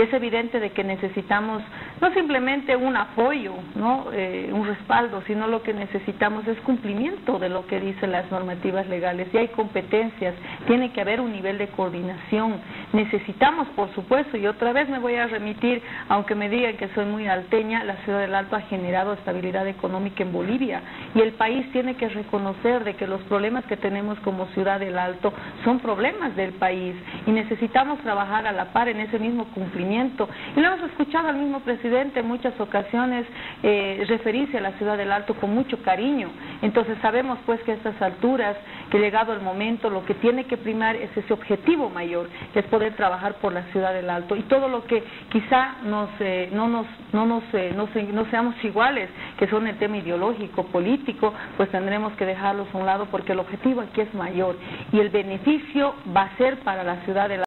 Y es evidente de que necesitamos no simplemente un apoyo, ¿no? Eh, un respaldo, sino lo que necesitamos es cumplimiento de lo que dicen las normativas legales. Y hay competencias, tiene que haber un nivel de coordinación. Necesitamos, por supuesto, y otra vez me voy a remitir, aunque me digan que soy muy alteña, la ciudad del Alto ha generado estabilidad económica en Bolivia. Y el país tiene que reconocer de que los problemas que tenemos como ciudad del Alto son problemas del país. Y necesitamos trabajar a la par en ese mismo cumplimiento. Y lo hemos escuchado al mismo presidente en muchas ocasiones eh, referirse a la ciudad del Alto con mucho cariño. Entonces sabemos pues que a estas alturas, que llegado el momento, lo que tiene que primar es ese objetivo mayor, que es poder trabajar por la ciudad del Alto. Y todo lo que quizá nos, eh, no, nos, no, nos, eh, no, no seamos iguales, que son el tema ideológico, político, pues tendremos que dejarlos a un lado porque el objetivo aquí es mayor y el beneficio va a ser para la ciudad del Alto.